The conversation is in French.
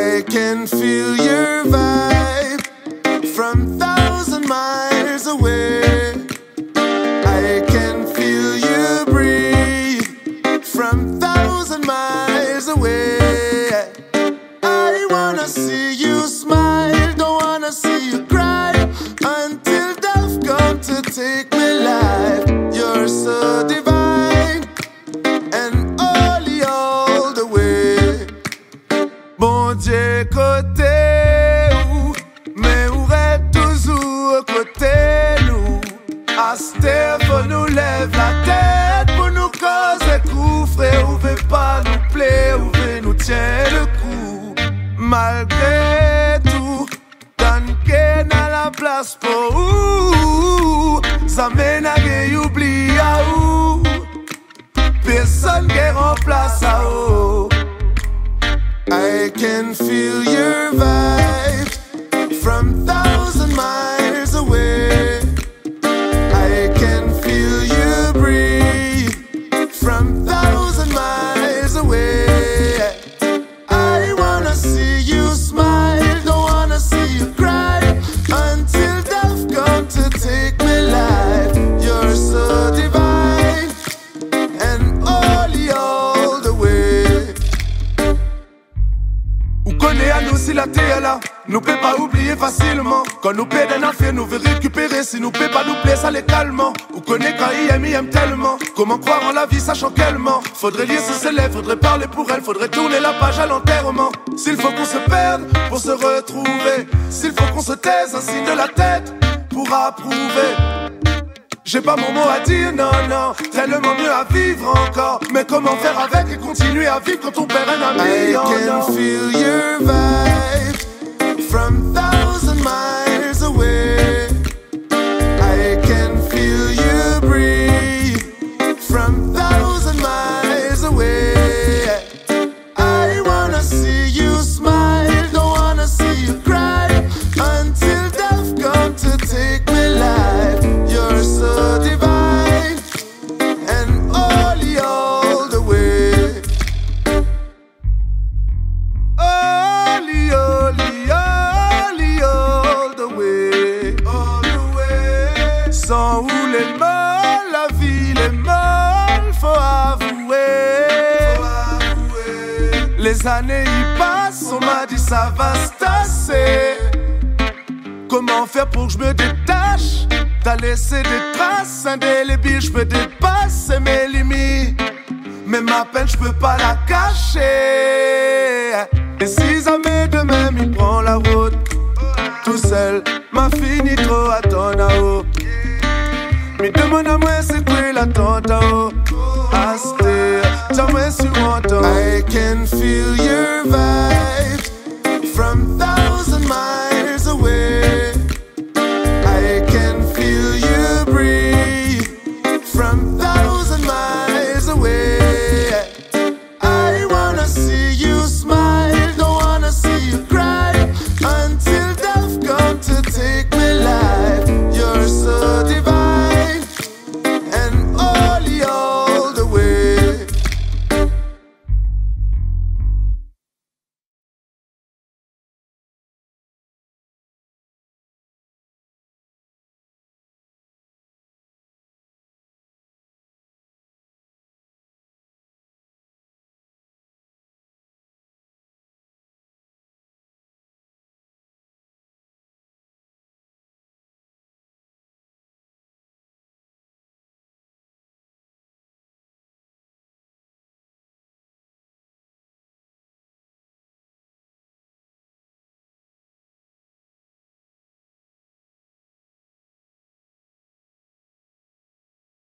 I can feel your vibe from thousand miles away. I can feel you breathe from thousand miles away. I wanna see you smile, don't wanna see you cry until death come to take Dieu côté ou, mais où est toujours côté nous. Faut nous lève la tête pour nous causer coup, frère, ou veut pas nous plaire, ou veut nous tient le coup? Malgré tout, tant qu'on a la place pour ou, ça mène à gay oubli à ou. Personne qui remplace à ou. I can feel your vibe from thousand miles away. I can feel you breathe from thousand miles away. I wanna see Ou connaît à nous si la là Nous peut pas oublier facilement. Quand nous paie d'un affaire nous veut récupérer. Si nous peut pas nous plaire ça les calmement Ou connaît quand il aime tellement. Comment croire en la vie sachant qu'elle ment? Faudrait lire sur ses faudrait parler pour elle. Faudrait tourner la page à l'enterrement. S'il faut qu'on se perde pour se retrouver. S'il faut qu'on se taise un signe de la tête Pour approuver j'ai pas mon mot à dire, non, non. Tellement mieux à vivre encore. Mais comment faire avec et continuer à vivre quand on perd un ami? I can feel your vibe from thousand miles away. I can feel you breathe from thousand miles away. I wanna see you La ville est molle, faut avouer. Faut avouer. Les années y passent, on m'a dit ça va se tasser. Comment faire pour que je me détache? T'as laissé des traces indélébiles, je peux dépasser mes limites. Mais ma peine, je peux pas la cacher. Et si jamais demain il prend la route, tout seul, m'a fini trop à ton haut. Mais demande à moi, c'est quoi l'attente à haut? Aster, t'as moi sur mon dos. I can feel your vibe